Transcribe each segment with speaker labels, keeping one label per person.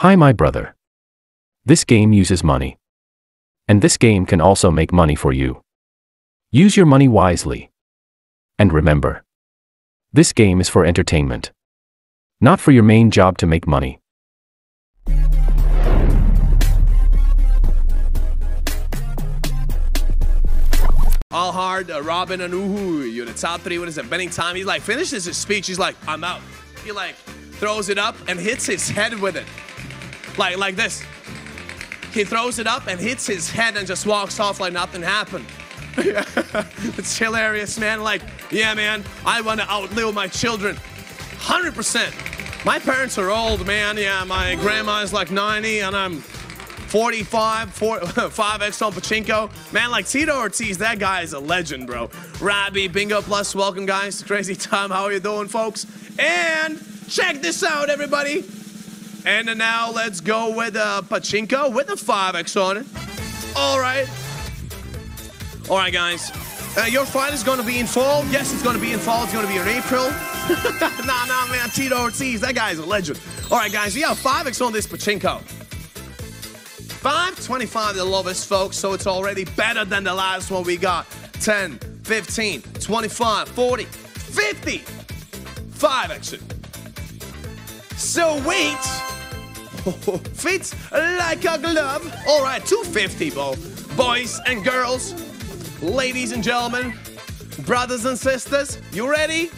Speaker 1: Hi, my brother. This game uses money. And this game can also make money for you. Use your money wisely. And remember, this game is for entertainment, not for your main job to make money.
Speaker 2: All hard, uh, Robin and Uhu, you're the top three. What is it? Benning time. He's like finishes his speech. He's like, I'm out. He like throws it up and hits his head with it. Like like this. He throws it up and hits his head and just walks off like nothing happened. it's hilarious, man. Like, yeah, man, I want to outlive my children. 100%. My parents are old, man. Yeah, my grandma is like 90 and I'm 45, 4, 5x on Pachinko. Man, like Tito Ortiz, that guy is a legend, bro. Rabbi, Bingo Plus, welcome, guys. Crazy time. How are you doing, folks? And check this out, everybody. And now let's go with a Pachinko with a 5x on it. All right. All right, guys. Uh, your fight is going to be in fall. Yes, it's going to be in fall. It's going to be in April. nah, nah, man. Tito Ortiz, that guy's a legend. All right, guys. We have 5x on this Pachinko. 525 the lowest, folks, so it's already better than the last one we got. 10, 15, 25, 40, 50. 5 exit. So wait. Fits like a glove. All right, 250, Bo. Boys and girls, ladies and gentlemen, brothers and sisters, you ready?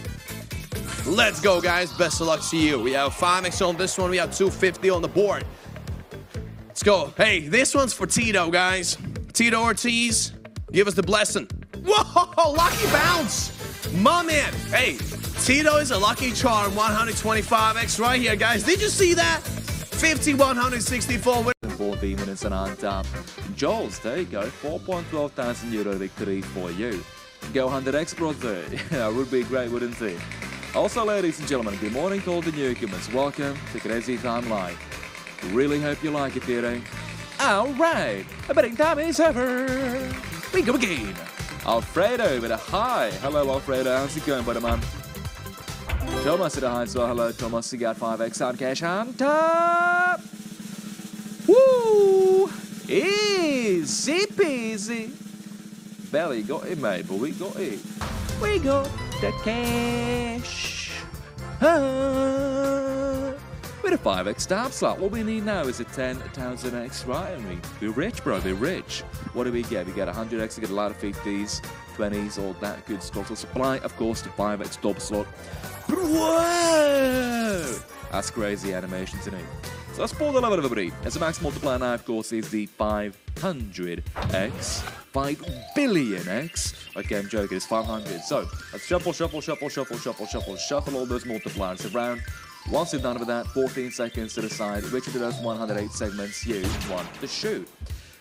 Speaker 2: Let's go, guys. Best of luck to you. We have 5x on this one. We have 250 on the board. Let's go. Hey, this one's for Tito, guys. Tito Ortiz, give us the blessing. Whoa, lucky bounce. My man. Hey, Tito is a lucky charm. 125x right here, guys. Did you see that? 50, 164.
Speaker 3: 14 minutes and on top. Joel's, there you go. 4.12 thousand euro victory for you. Go 100x, brother. yeah, would be great, wouldn't it? Also, ladies and gentlemen, good morning to all the newcomers. Welcome to Crazy Time Live. Really hope you like it, Theodore. Alright, the betting time is over. We go again. Alfredo with a hi. Hello, Alfredo. How's it going, buddy man? Thomas with a hi as well. Hello, Thomas. You got 5x on cash on top. Woo! Easy peasy. Belly got it, mate, but we got it. We got the cash. Ah. A 5x stab slot, what we need now is a 10,000x, right? And we, we're rich, bro, we're rich. What do we get? We get 100x, we get a lot of 50s, 20s, all that good stuff. So supply, of course, the 5x double slot. Whoa! That's crazy animation to me. So let's pull the level of a everybody. As a max multiplier now, of course, is the 500x. 5 billion X. Okay, I'm joking, it's 500. So let's shuffle, shuffle, shuffle, shuffle, shuffle, shuffle, shuffle all those multipliers around. Once you're done with that, 14 seconds to decide which of those 108 segments you want to shoot.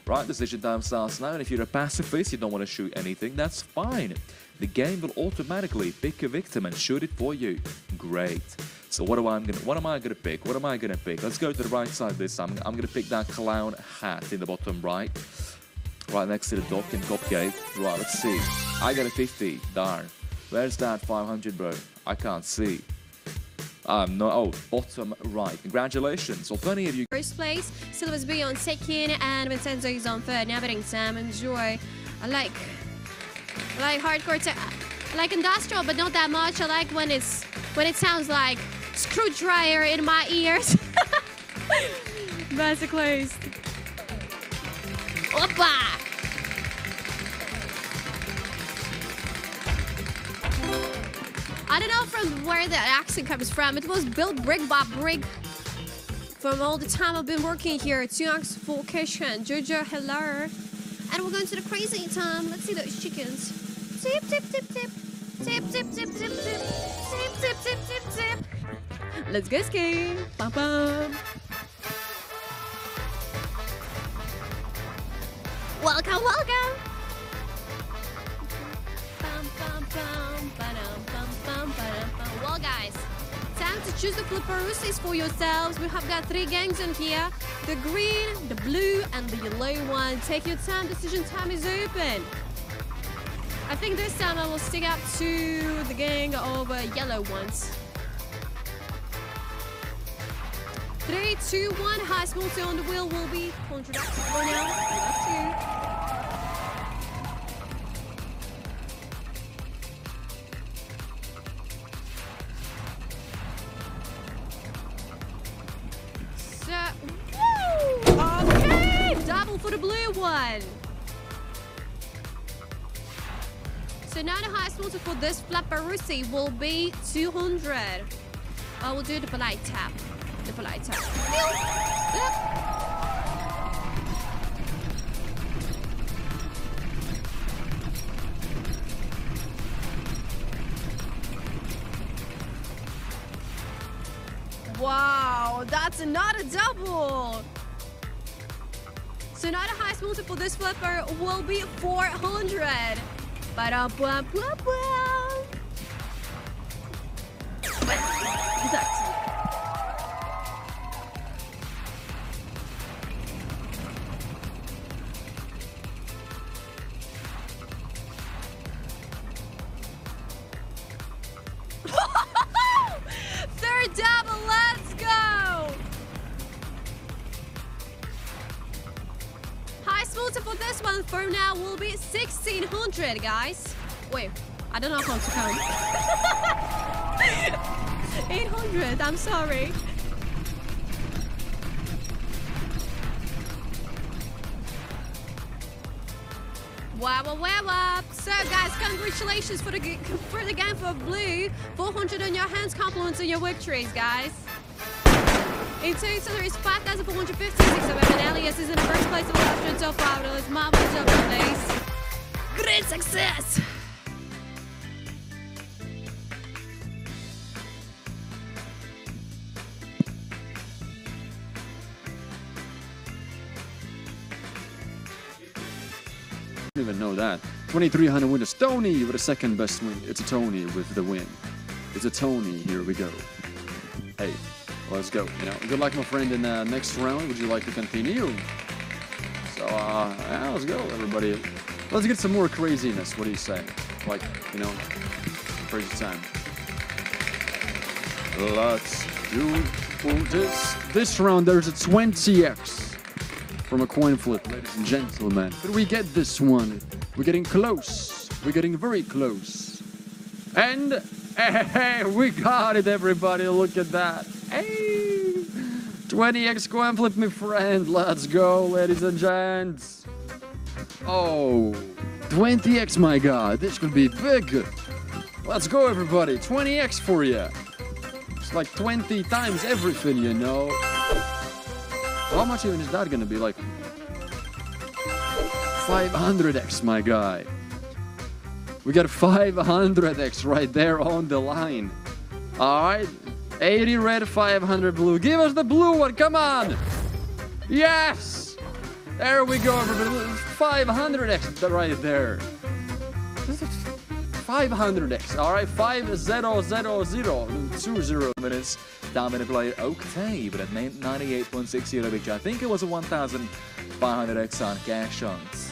Speaker 3: Right, decision time starts now, and if you're a pacifist, you don't want to shoot anything, that's fine. The game will automatically pick a victim and shoot it for you. Great. So what, I, gonna, what am I going to pick? What am I going to pick? Let's go to the right side this time. I'm going to pick that clown hat in the bottom right. Right next to the dock and cupcake. Right, let's see. I got a 50. Darn. Where's that 500, bro? I can't see. Um, no, oh, bottom right. Congratulations. Well, plenty of you.
Speaker 4: First place, Silver's B on second, and Vincenzo is on third. Now betting Sam, enjoy. I like, I like hardcore. I like industrial, but not that much. I like when it's when it sounds like screwdriver in my ears. That's closed. Opa! I don't know from where the accent comes from. It was built brick by brick. From all the time I've been working here, Tuax Vocation, Jojo, hello. And we're going to the crazy time. Let's see those chickens. Tip, tip, tip, tip. Tip, tip, tip, tip, tip. Tip, tip, tip, tip, tip. Let's go skiing. Bum, bum. Welcome, welcome. Bum, bum, bum, ba-dum, choose the Flipperoosies for yourselves. We have got three gangs in here. The green, the blue, and the yellow one. Take your time. Decision time is open. I think this time I will stick up to the gang of uh, yellow ones. Three, two, one. Highest multi on the wheel will be 100 for now. Left Double for the blue one. So now the highest multi for this Flapperusi will be 200. I will do the polite tap. The polite tap. Wow, that's not a double another highest multiple this flipper will be 400. Ba-da-ba-ba-ba. 1600, guys. Wait, I don't know how to count. 800, I'm sorry. Wow, wow, wow, wow. So, guys, congratulations for the for the game for blue. 400 on your hands, compliments on your victories, guys. In total, there is 5,456 of them, and Elias is in the first place of the option so far. It's marvelous job, place. Great success!
Speaker 5: didn't even know that. 2300 winners. Tony with the second best win. It's a Tony with the win. It's a Tony. Here we go. Hey, let's go. You know, good luck, my friend. In the next round, would you like to continue? So, uh, yeah, let's go, everybody. Let's get some more craziness. What do you say? Like, you know, crazy time. Let's do this. This round, there's a 20x from a coin flip, ladies and gentlemen. But we get this one. We're getting close. We're getting very close. And hey, we got it, everybody. Look at that. Hey, 20x coin flip, my friend. Let's go, ladies and gents. Oh, 20x, my God. This could be big. Let's go, everybody. 20x for you. It's like 20 times everything, you know. How much even is that gonna be? Like 500x, my guy. We got 500x right there on the line. All right, 80 red, 500 blue. Give us the blue one, come on! Yes! There we go, everybody. 500x right there. 500x, all right, 5000, 20
Speaker 3: minutes. Dominant player Octave at 98.6 euro, which I think it was a 1,500x on cash chance.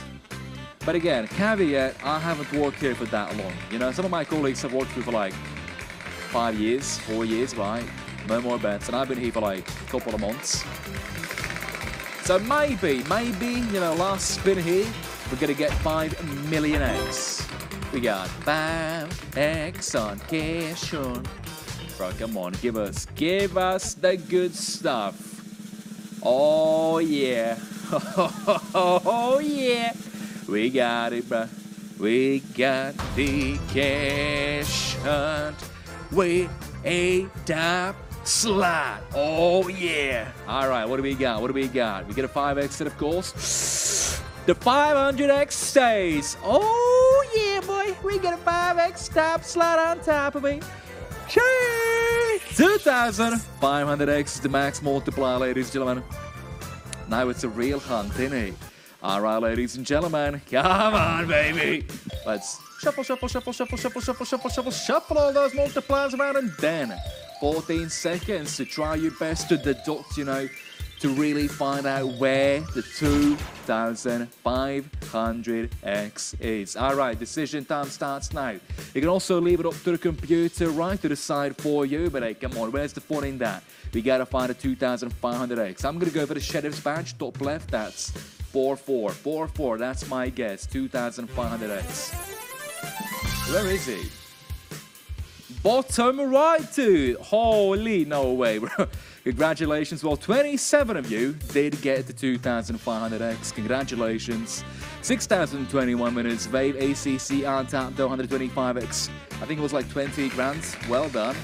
Speaker 3: But again, caveat, I haven't worked here for that long. You know, some of my colleagues have worked here for like five years, four years, right? No more bets, and I've been here for like a couple of months. So maybe, maybe, you know, last spin here, we're gonna get 5 million X. We got 5X on cash on. Bro, come on, give us, give us the good stuff. Oh yeah, oh yeah, we got it, bro. We got the cash hunt We a top slot. Oh yeah. All right, what do we got? What do we got? We get a 5x set, of course. The 500x stays. Oh yeah, boy. We get a 5x top slot on top of it. Shee! 2500x is the max multiplier, ladies and gentlemen. Now it's a real hunt, isn't it? All right, ladies and gentlemen, come on, baby. Let's shuffle, shuffle, shuffle, shuffle, shuffle, shuffle, shuffle, shuffle, shuffle all those multipliers around, and then 14 seconds to try your best to deduct, you know, to really find out where the 2500X is. All right, decision time starts now. You can also leave it up to the computer, right, to decide for you. But hey, come on, where's the fun in that? We gotta find a 2500X. I'm gonna go for the Sheriff's Badge, top left. That's 4-4. 4-4, that's my guess. 2500X. Where is he? Bottom right, dude. Holy no way, bro. Congratulations. Well, 27 of you did get the 2500X. Congratulations. 6,021 minutes. Vave ACC untapped 125X. I think it was like 20 grand. Well done.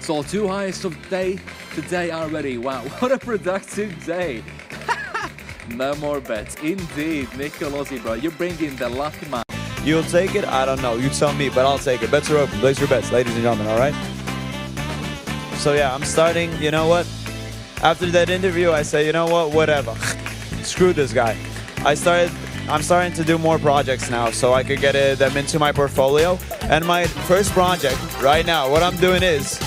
Speaker 3: So two highest of day today already. Wow, what a productive day. no more bets. Indeed, Nicolosi, bro. You're bringing the lucky man.
Speaker 6: You'll take it? I don't know. You tell me, but I'll take it. Bets are open. Place your bets, ladies and gentlemen, all right? So, yeah, I'm starting. You know what? After that interview, I say, you know what? Whatever. Screw this guy. I started. I'm starting to do more projects now so I could get it, them into my portfolio. And my first project right now, what I'm doing is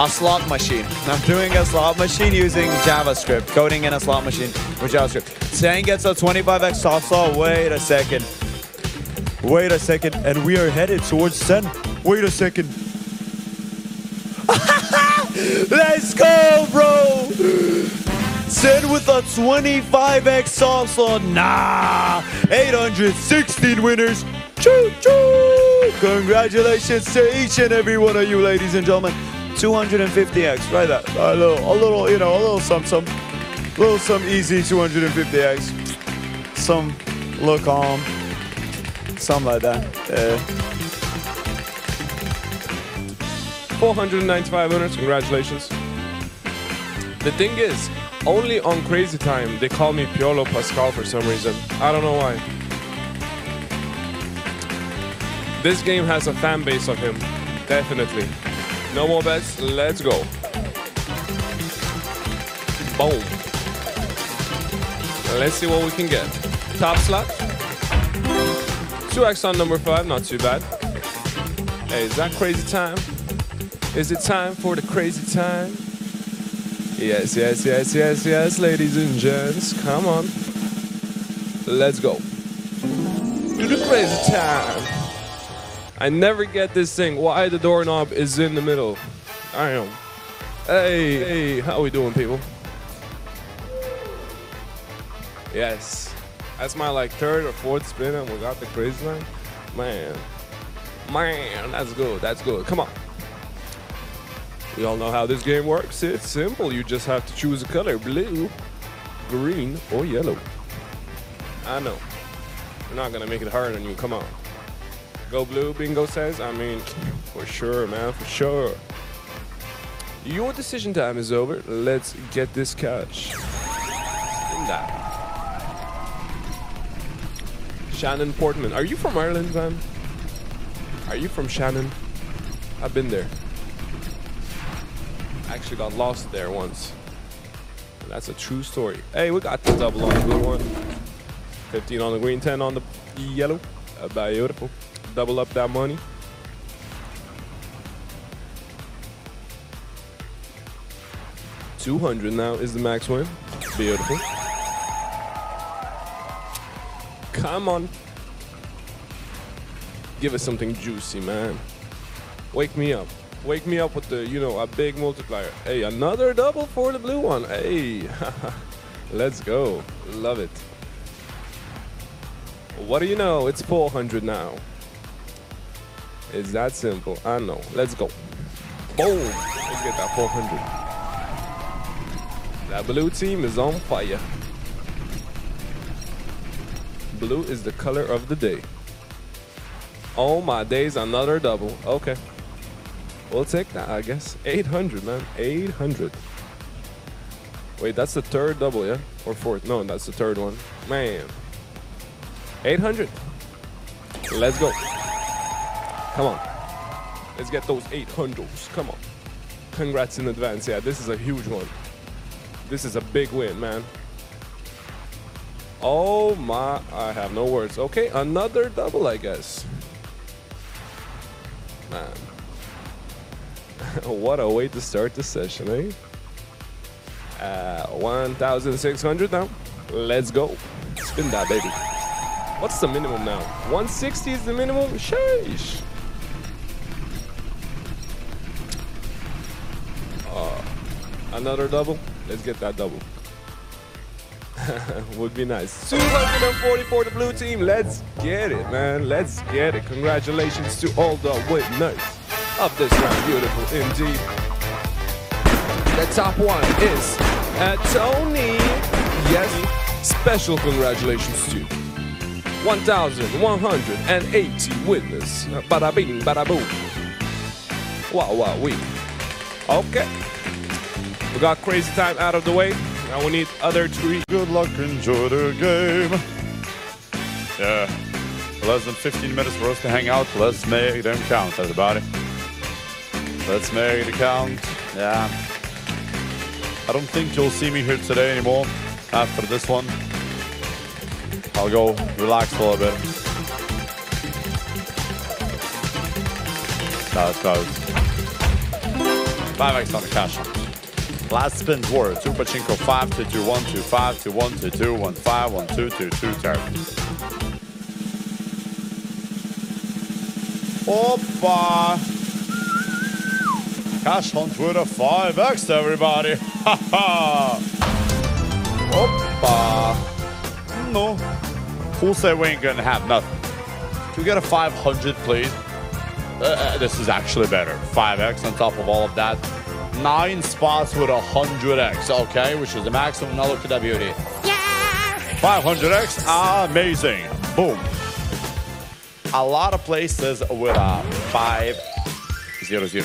Speaker 6: a slot machine. I'm doing a slot machine using JavaScript, coding in a slot machine with JavaScript. Saying gets a 25x soft saw. Wait a second. Wait a second, and we are headed towards 10. Wait a second. Let's go, bro! 10 with a 25x soft saw. Nah! 816 winners. Choo choo! Congratulations to each and every one of you, ladies and gentlemen. 250x, right there. A little, a little, you know, a little some, some, little some easy 250x. Some look calm. Something like that. Uh,
Speaker 7: 495 winners, congratulations. The thing is, only on Crazy Time they call me Piolo Pascal for some reason. I don't know why. This game has a fan base of him, definitely. No more bets, let's go. Boom. Let's see what we can get. Top slot. 2x on number 5, not too bad. Hey, is that crazy time? Is it time for the crazy time? Yes, yes, yes, yes, yes, ladies and gents. Come on. Let's go. To the crazy time. I never get this thing. Why the doorknob is in the middle. I am. Hey, hey, how we doing, people? Yes. That's my like third or fourth spin and we got the crazy line. Man. Man, that's good. That's good. Come on. We all know how this game works. It's simple. You just have to choose a color blue, green, or yellow. I know. We're not to make it hard on you. Come on. Go blue, bingo says. I mean, for sure, man. For sure. Your decision time is over. Let's get this cash. Shannon Portman. Are you from Ireland, man? Are you from Shannon? I've been there. I actually got lost there once. That's a true story. Hey, we got the double on the blue one. 15 on the green, 10 on the yellow. Beautiful. Double up that money. Two hundred now is the max win. Beautiful. Come on. Give us something juicy, man. Wake me up. Wake me up with the, you know, a big multiplier. Hey, another double for the blue one. Hey, let's go. Love it. What do you know? It's 400 now. It's that simple. I know. Let's go. Boom. Let's get that 400. That blue team is on fire. Blue is the color of the day. Oh my days, another double. Okay. We'll take that, I guess. 800, man. 800. Wait, that's the third double, yeah? Or fourth? No, that's the third one. Man. 800. Let's go. Come on. Let's get those 800s. Come on. Congrats in advance. Yeah, this is a huge one. This is a big win, man. Oh my, I have no words. Okay, another double, I guess. Man. what a way to start the session, eh? Uh, 1,600 now. Let's go. Spin that, baby. What's the minimum now? 160 is the minimum? Sheesh. Uh, another double? Let's get that double. Would be nice. 240 for the blue team. Let's get it, man. Let's get it. Congratulations to all the winners of this round. Beautiful indeed. The top one is uh, Tony. Yes, special congratulations to 1,180 winners. Bada bing, bada boom. Wow, wow, we. Okay. We got crazy time out of the way. Now we need other three.
Speaker 8: Good luck, enjoy the game. Yeah. Less than 15 minutes for us to hang out. Let's make them count, everybody. Let's make it count. Yeah. I don't think you'll see me here today anymore after this one. I'll go relax a little bit. Let's go. 5x on the cash. Last spins were 2 pachinko 5 to 2 1 2 5 to 1 to 2 1 5 1 2 2 2 turn. Opa! Cash hunt with a 5x, everybody! Ha ha! Opa! No. Who said we ain't gonna have nothing? Can we get a 500, please? Uh, uh, this is actually better. 5x on top of all of that. Nine spots with a 100x, okay? Which is the maximum. Now look at that beauty. Yeah! 500x, amazing. Boom. A lot of places with a 500.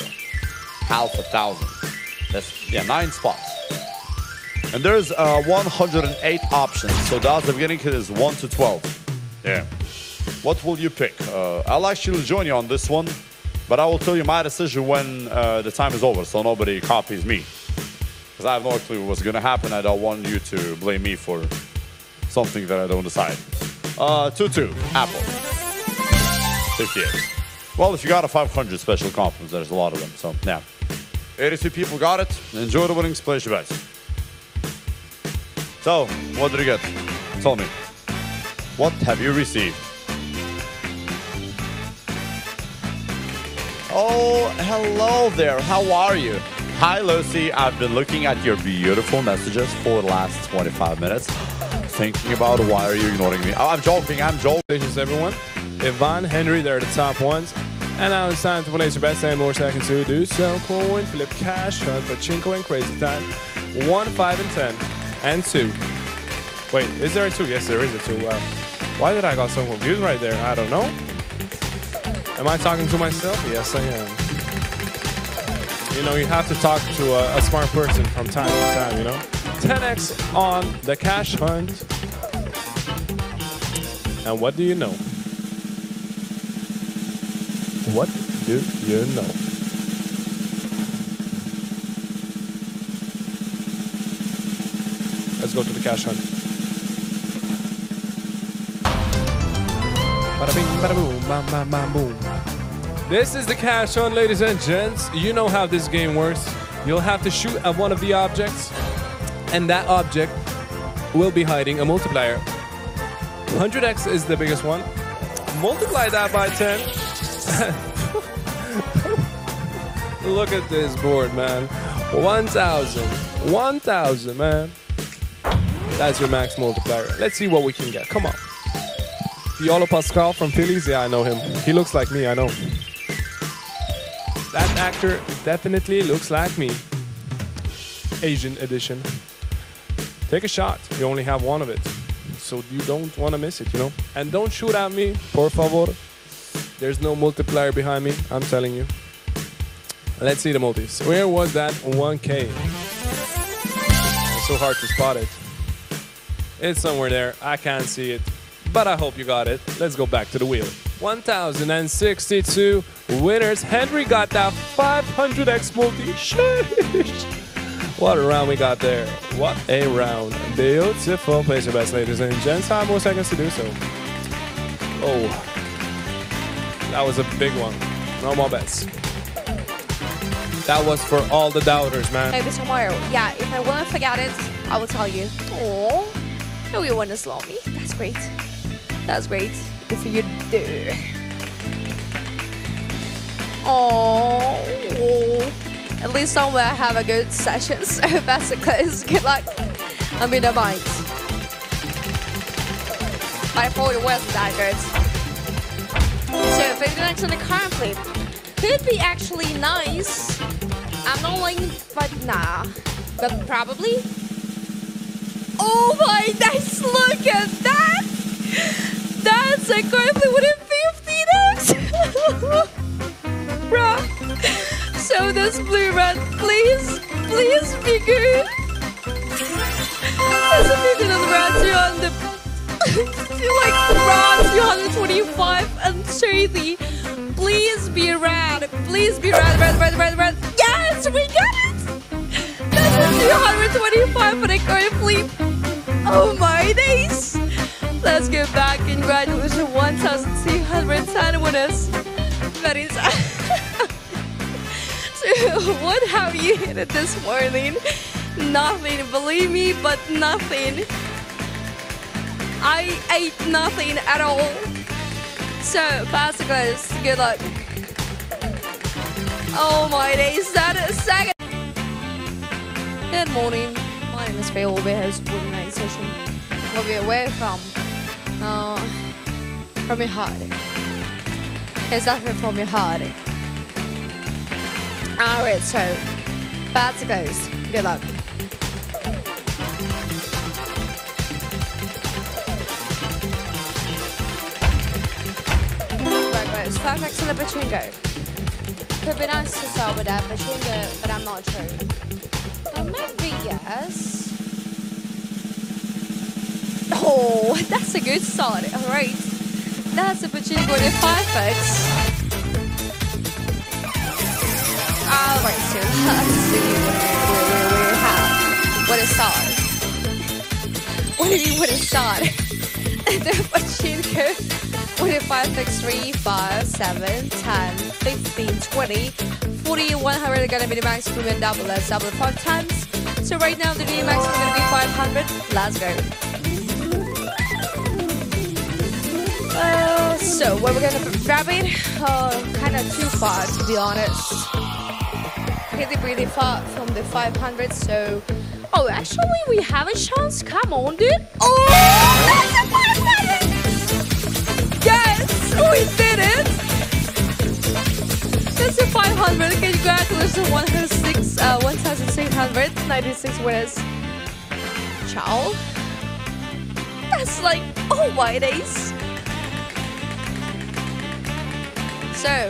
Speaker 8: Half a thousand. That's, yeah, nine spots. And there's uh, 108 options. So that's the beginning of getting it is 1 to 12. Yeah. What will you pick? Uh, I'll actually join you on this one, but I will tell you my decision when uh, the time is over, so nobody copies me. Because I have no clue what's going to happen. I don't want you to blame me for something that I don't decide. Uh, 2-2, Apple. 58. Well, if you got a 500 special compliments, there's a lot of them, so yeah. 82 people got it. Enjoy the winnings, place your. So, what did you get? Tell me. What have you received? Oh, hello there. How are you? Hi, Lucy. I've been looking at your beautiful messages for the last 25 minutes, thinking about why are you ignoring me. Oh, I'm joking. I'm joking.
Speaker 7: Congratulations, everyone. Yvonne, Henry, they're the top ones. And now it's time to place your bets. 10 more seconds to do so. Coin, flip cash, hunt, pachinko, and crazy time. 1, 5, and 10. And 2. Wait, is there a 2? Yes, there is a 2. Wow. Why did I got so confused right there? I don't know. Am I talking to myself? Yes, I am. You know, you have to talk to a, a smart person from time to time, you know? 10x on the cash hunt. And what do you know? What do you know? Let's go to the cash hunt. This is the cash on, ladies and gents. You know how this game works. You'll have to shoot at one of the objects, and that object will be hiding a multiplier. 100x is the biggest one. Multiply that by 10. Look at this board, man. 1,000. 1,000, man. That's your max multiplier. Let's see what we can get. Come on. Piolo Pascal from Phillies? Yeah, I know him. He looks like me, I know. That actor definitely looks like me. Asian edition. Take a shot. You only have one of it. So you don't want to miss it, you know? And don't shoot at me, por favor. There's no multiplier behind me, I'm telling you. Let's see the multis. Where was that 1K? It's so hard to spot it. It's somewhere there. I can't see it. But I hope you got it. Let's go back to the wheel. 1062 winners. Henry got that 500x multi. What a round we got there. What a round. Beautiful. Place your bets, ladies and gents. Five more seconds to do so. Oh. That was a big one. No more bets. That was for all the doubters, man.
Speaker 9: Maybe tomorrow. Yeah, if I won't forget it, I will tell you. Oh, no, you want to slow me. That's great. That's great. If you do. Oh, at least somewhere I have a good session. So basically, good luck. I'm in a mean, I. My forward wasn't that good. So 59 on the current flip could be actually nice. I'm not lying, but nah. But probably. Oh my nice look at that! That's a currently a 15x! Bruh. So this blue red, please, please be good. There's a 15 on the red, on the like Ron 225 and Shady. Please be red. Please be red, red, red, red, red. Yes, we got it! That's a 225 for the coin flip. Oh my days! Let's get back. Congratulations, 1,210 winners. Very sad. so, what have you it this morning? Nothing, believe me, but nothing. I ate nothing at all. So, guys, good luck. Oh my days, that is second. Good morning. My name is. We'll be hosting night session. Be away from, uh, from your heart. It's nothing from your heart. Alright, so, Pastor guys, good luck. Five X on the Pachinko. Could be nice to start with that Pachinko, but I'm not sure. Oh, that's a good start. Alright. That's a Pachinko with a 5X. Alright, so let's see what we, have. What a start. What do you mean, what a start? the Pachinko with a 5, 6, 3, 5, 7, 10, 15, 20, 40, 100 are gonna be the and double. Let's double five times. So right now the maximum is gonna be 500. Let's go. So where we're gonna grab it? Uh, kind of too far to be honest. Pretty pretty far from the 500. So, oh, actually we have a chance. Come on, dude. Oh, that's a 500. Yes, we did it. That's a 500. Congratulations, 106, uh, 1,696 winners. Ciao. That's like, oh my days. So,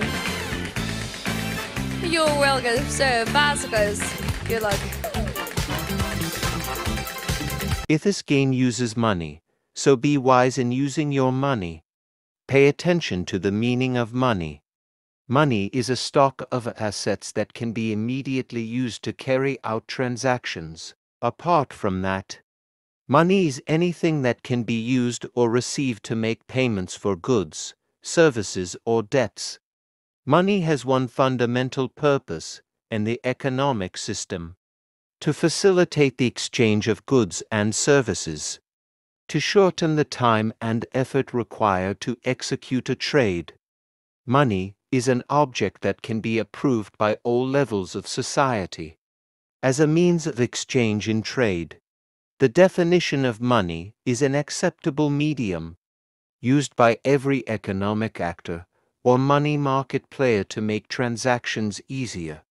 Speaker 9: you're welcome. So, Basicos, good luck.
Speaker 10: If this game uses money, so be wise in using your money. Pay attention to the meaning of money. Money is a stock of assets that can be immediately used to carry out transactions. Apart from that, money is anything that can be used or received to make payments for goods, services, or debts. Money has one fundamental purpose in the economic system to facilitate the exchange of goods and services, to shorten the time and effort required to execute a trade. Money is an object that can be approved by all levels of society as a means of exchange in trade. The definition of money is an acceptable medium used by every economic actor or money market player to make transactions easier.